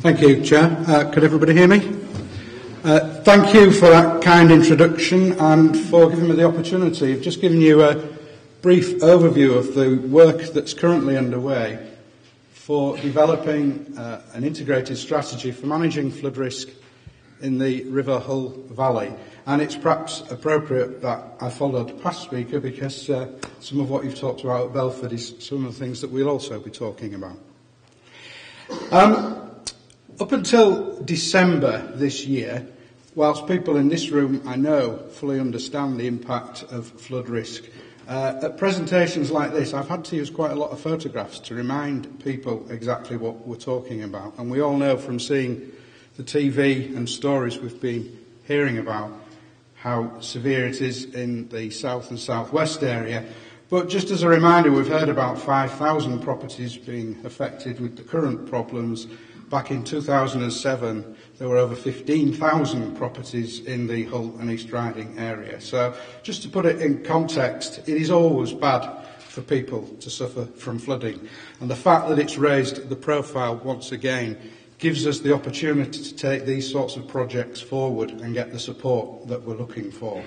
Thank you, Chair. Uh, could everybody hear me? Uh, thank you for that kind introduction and for giving me the opportunity. I've just given you a brief overview of the work that's currently underway for developing uh, an integrated strategy for managing flood risk in the River Hull Valley. And it's perhaps appropriate that I followed the past speaker because uh, some of what you've talked about at Belford is some of the things that we'll also be talking about. Um, up until December this year, whilst people in this room, I know, fully understand the impact of flood risk, uh, at presentations like this, I've had to use quite a lot of photographs to remind people exactly what we're talking about. And we all know from seeing the TV and stories we've been hearing about how severe it is in the south and southwest area. But just as a reminder, we've heard about 5,000 properties being affected with the current problems Back in 2007, there were over 15,000 properties in the Hull and East Riding area. So just to put it in context, it is always bad for people to suffer from flooding. And the fact that it's raised the profile once again gives us the opportunity to take these sorts of projects forward and get the support that we're looking for.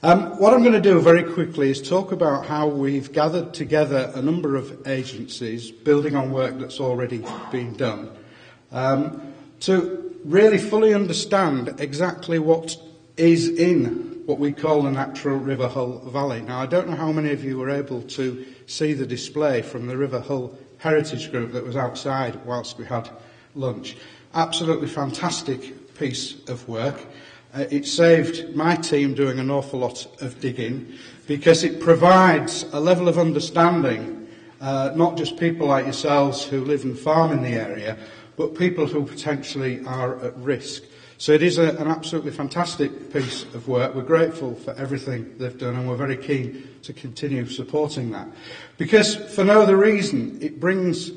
Um, what I'm going to do very quickly is talk about how we've gathered together a number of agencies, building on work that's already been done, um, to really fully understand exactly what is in what we call the natural River Hull Valley. Now, I don't know how many of you were able to see the display from the River Hull Heritage Group that was outside whilst we had lunch. Absolutely fantastic piece of work. Uh, it saved my team doing an awful lot of digging because it provides a level of understanding, uh, not just people like yourselves who live and farm in the area, but people who potentially are at risk. So it is a, an absolutely fantastic piece of work. We're grateful for everything they've done and we're very keen to continue supporting that. Because for no other reason, it brings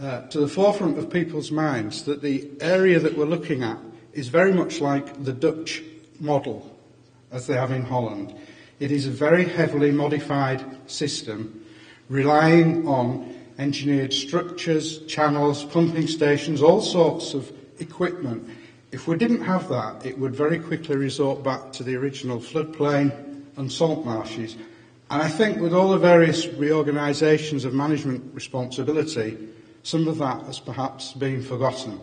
uh, to the forefront of people's minds that the area that we're looking at is very much like the Dutch model as they have in Holland. It is a very heavily modified system relying on engineered structures, channels, pumping stations, all sorts of equipment. If we didn't have that, it would very quickly resort back to the original floodplain and salt marshes. And I think with all the various reorganisations of management responsibility, some of that has perhaps been forgotten.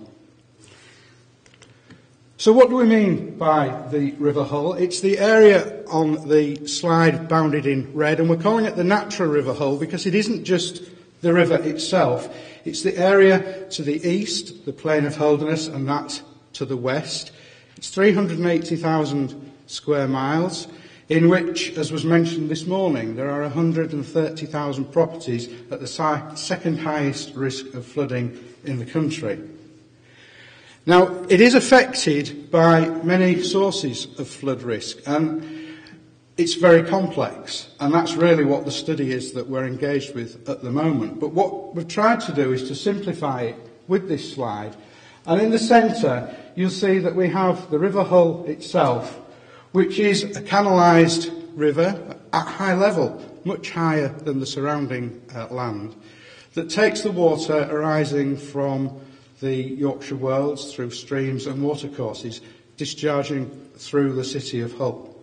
So what do we mean by the River Hull? It's the area on the slide bounded in red, and we're calling it the natural River Hull because it isn't just the river itself. It's the area to the east, the plain of Holderness, and that to the west. It's 380,000 square miles, in which, as was mentioned this morning, there are 130,000 properties at the second highest risk of flooding in the country. Now, it is affected by many sources of flood risk, and it's very complex, and that's really what the study is that we're engaged with at the moment. But what we've tried to do is to simplify it with this slide, and in the centre, you'll see that we have the River Hull itself, which is a canalised river at high level, much higher than the surrounding uh, land, that takes the water arising from the Yorkshire Wolds through streams and watercourses discharging through the city of Hull.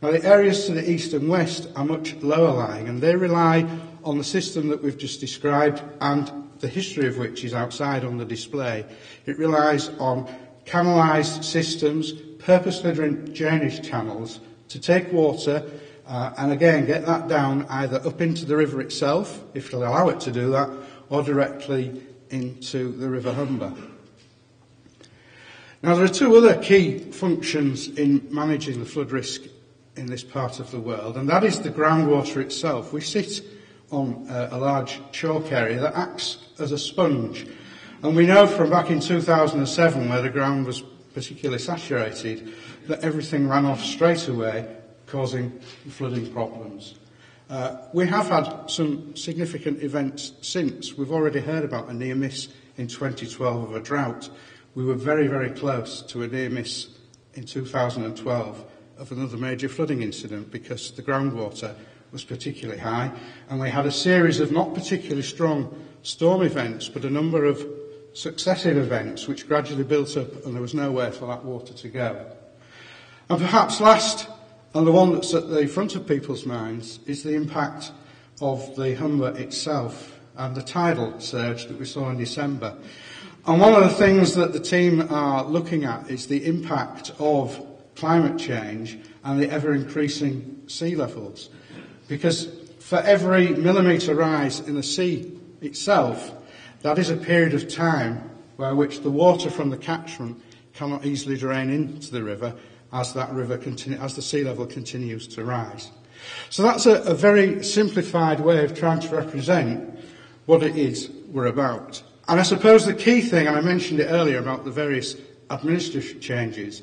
Now, the areas to the east and west are much lower lying, and they rely on the system that we've just described and the history of which is outside on the display. It relies on canalised systems, purposely drainage channels to take water uh, and again get that down either up into the river itself, if it'll allow it to do that, or directly into the River Humber. Now, there are two other key functions in managing the flood risk in this part of the world, and that is the groundwater itself. We sit on a, a large chalk area that acts as a sponge, and we know from back in 2007, where the ground was particularly saturated, that everything ran off straight away, causing flooding problems. Uh, we have had some significant events since. We've already heard about a near miss in 2012 of a drought. We were very, very close to a near miss in 2012 of another major flooding incident because the groundwater was particularly high. And we had a series of not particularly strong storm events, but a number of successive events which gradually built up and there was nowhere for that water to go. And perhaps last and the one that's at the front of people's minds, is the impact of the Humber itself and the tidal surge that we saw in December. And one of the things that the team are looking at is the impact of climate change and the ever increasing sea levels. Because for every millimetre rise in the sea itself, that is a period of time where which the water from the catchment cannot easily drain into the river as that river continue, as the sea level continues to rise. So that's a, a very simplified way of trying to represent what it is we're about. And I suppose the key thing, and I mentioned it earlier about the various administrative changes,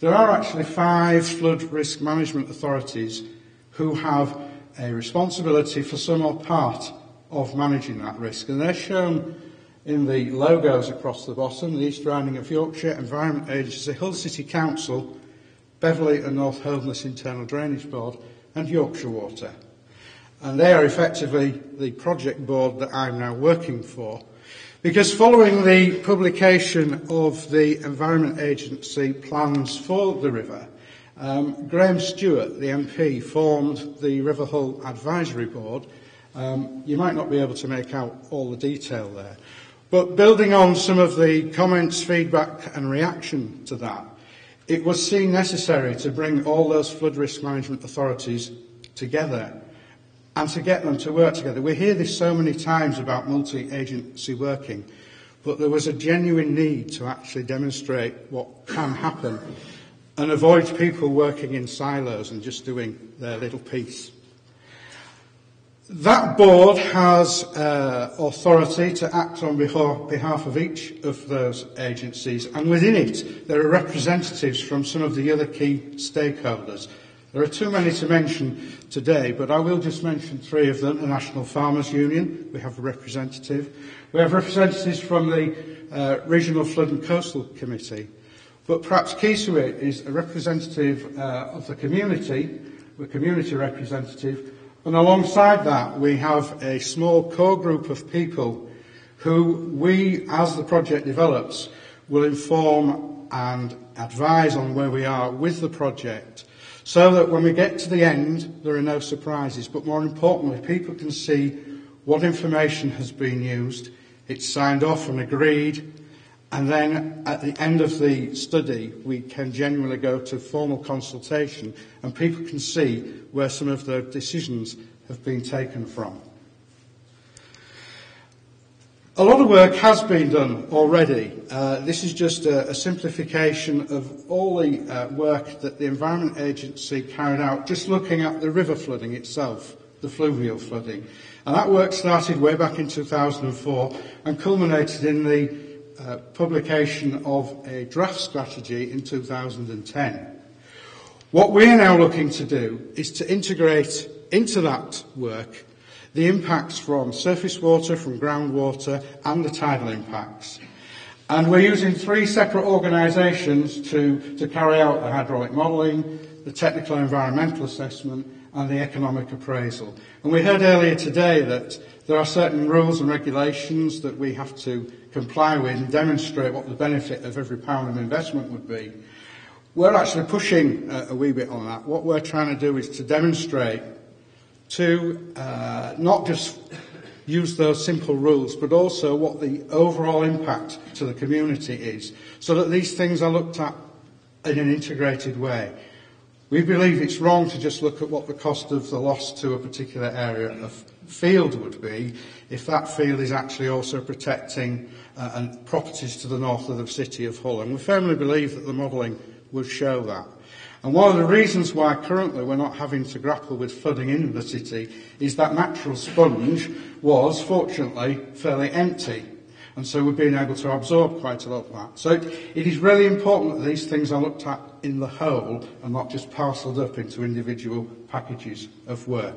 there are actually five flood risk management authorities who have a responsibility for some or part of managing that risk. And they're shown in the logos across the bottom, the East Riding of Yorkshire Environment Agency, Hull City Council, Beverley and North Holderness Internal Drainage Board, and Yorkshire Water. And they are effectively the project board that I'm now working for. Because following the publication of the Environment Agency plans for the river, um, Graham Stuart, the MP, formed the River Hull Advisory Board. Um, you might not be able to make out all the detail there. But building on some of the comments, feedback and reaction to that, it was seen necessary to bring all those flood risk management authorities together and to get them to work together. We hear this so many times about multi-agency working, but there was a genuine need to actually demonstrate what can happen and avoid people working in silos and just doing their little piece. That board has uh, authority to act on behalf of each of those agencies, and within it, there are representatives from some of the other key stakeholders. There are too many to mention today, but I will just mention three of them. The National Farmers Union, we have a representative. We have representatives from the uh, Regional Flood and Coastal Committee. But perhaps key to it is a representative uh, of the community, the community representative, And alongside that, we have a small core group of people who we, as the project develops, will inform and advise on where we are with the project so that when we get to the end, there are no surprises. But more importantly, people can see what information has been used, it's signed off and agreed, and then at the end of the study, we can genuinely go to formal consultation and people can see where some of the decisions have been taken from. A lot of work has been done already. Uh, this is just a, a, simplification of all the uh, work that the Environment Agency carried out, just looking at the river flooding itself, the fluvial flooding. And that work started way back in 2004 and culminated in the uh, publication of a draft strategy in 2010. What we're now looking to do is to integrate into that work the impacts from surface water, from groundwater and the tidal impacts. And we're using three separate organisations to, to carry out the hydraulic modelling, the technical environmental assessment and the economic appraisal. And we heard earlier today that there are certain rules and regulations that we have to comply with and demonstrate what the benefit of every pound of investment would be. We're actually pushing uh, a wee bit on that. What we're trying to do is to demonstrate to uh, not just use those simple rules, but also what the overall impact to the community is, so that these things are looked at in an integrated way. We believe it's wrong to just look at what the cost of the loss to a particular area of field would be if that field is actually also protecting uh, and properties to the north of the city of Hull. And we firmly believe that the modelling would show that. And one of the reasons why currently we're not having to grapple with flooding in the city is that natural sponge was, fortunately, fairly empty. And so we've been able to absorb quite a lot of that. So it, it is really important that these things are looked at in the whole and not just parcelled up into individual packages of work.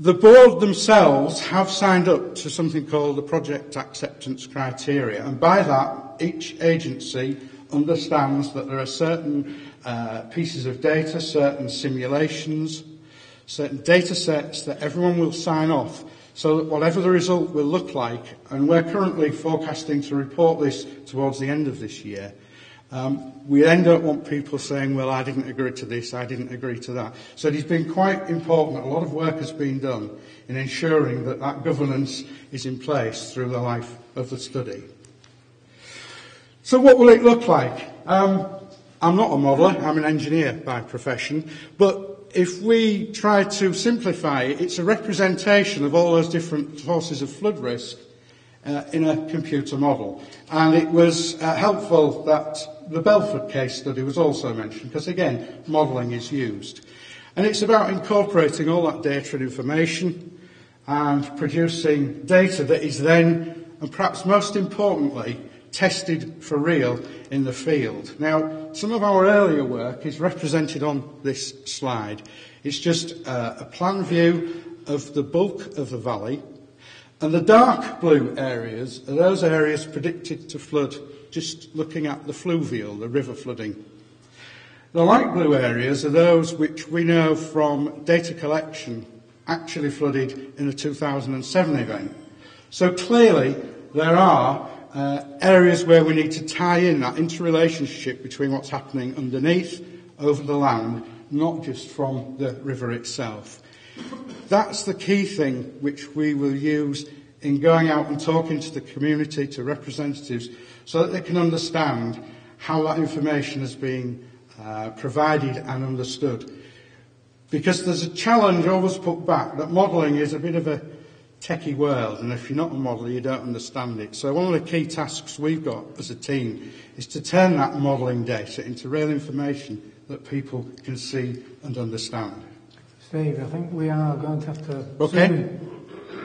The board themselves have signed up to something called the project acceptance criteria, and by that, each agency understands that there are certain uh, pieces of data, certain simulations, certain data sets that everyone will sign off so that whatever the result will look like, and we're currently forecasting to report this towards the end of this year, um, we then don't want people saying, well, I didn't agree to this, I didn't agree to that. So it has been quite important a lot of work has been done in ensuring that that governance is in place through the life of the study. So what will it look like? Um, I'm not a modeller, I'm an engineer by profession, but if we try to simplify it, it's a representation of all those different sources of flood risk uh, in a computer model. And it was uh, helpful that the Belford case study was also mentioned, because again, modelling is used. And it's about incorporating all that data and information and producing data that is then, and perhaps most importantly, tested for real in the field. Now, some of our earlier work is represented on this slide. It's just uh, a plan view of the bulk of the valley, and the dark blue areas are those areas predicted to flood just looking at the fluvial, the river flooding. The light blue areas are those which we know from data collection actually flooded in the 2007 event. So clearly there are uh, areas where we need to tie in that interrelationship between what's happening underneath, over the land, not just from the river itself. That's the key thing which we will use in going out and talking to the community, to representatives, so that they can understand how that information has been uh, provided and understood. Because there's a challenge always put back that modelling is a bit of a techie world, and if you're not a modeller, you don't understand it. So one of the key tasks we've got as a team is to turn that modelling data into real information that people can see and understand. Steve, I think we are going to have to okay.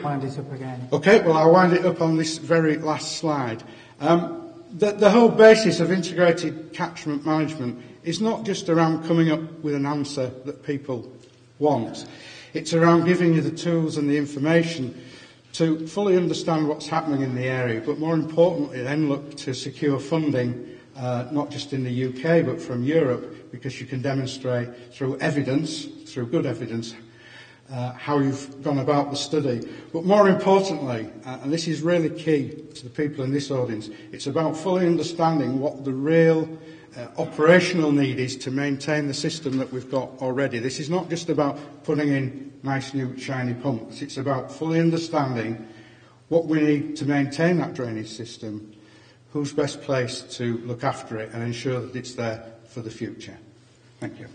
wind it up again. Okay, well I'll wind it up on this very last slide. Um, the, the whole basis of integrated catchment management is not just around coming up with an answer that people want. It's around giving you the tools and the information to fully understand what's happening in the area, but more importantly, then look to secure funding, uh, not just in the UK, but from Europe, because you can demonstrate through evidence, through good evidence, uh, how you've gone about the study. But more importantly, uh, and this is really key to the people in this audience, it's about fully understanding what the real uh, operational need is to maintain the system that we've got already. This is not just about putting in nice new shiny pumps. It's about fully understanding what we need to maintain that drainage system, who's best placed to look after it and ensure that it's there for the future? Thank you.